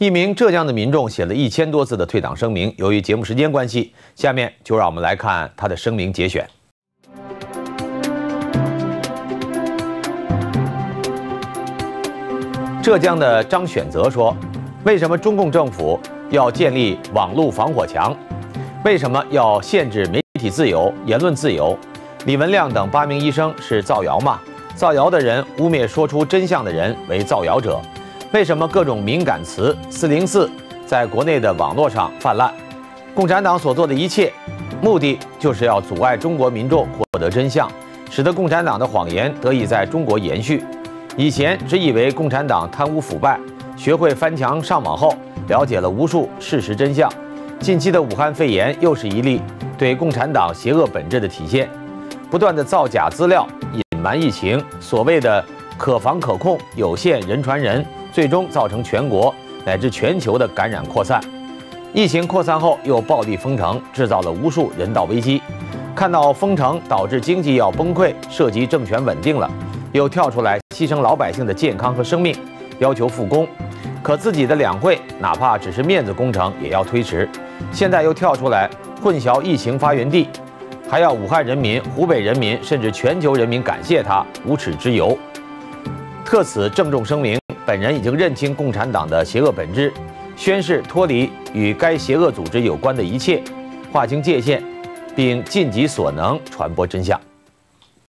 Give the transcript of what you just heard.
一名浙江的民众写了一千多字的退党声明。由于节目时间关系，下面就让我们来看他的声明节选。浙江的张选择说：“为什么中共政府要建立网络防火墙？为什么要限制媒体自由、言论自由？李文亮等八名医生是造谣吗？造谣的人污蔑说出真相的人为造谣者。为什么各种敏感词‘四零四’在国内的网络上泛滥？共产党所做的一切，目的就是要阻碍中国民众获得真相，使得共产党的谎言得以在中国延续。”以前只以为共产党贪污腐败，学会翻墙上网后，了解了无数事实真相。近期的武汉肺炎又是一例对共产党邪恶本质的体现，不断的造假资料，隐瞒疫情，所谓的可防可控、有限、人传人，最终造成全国乃至全球的感染扩散。疫情扩散后又暴力封城，制造了无数人道危机。看到封城导致经济要崩溃，涉及政权稳定了。又跳出来牺牲老百姓的健康和生命，要求复工，可自己的两会哪怕只是面子工程也要推迟。现在又跳出来混淆疫情发源地，还要武汉人民、湖北人民甚至全球人民感谢他无耻之尤。特此郑重声明，本人已经认清共产党的邪恶本质，宣誓脱离与该邪恶组织有关的一切，划清界限，并尽己所能传播真相。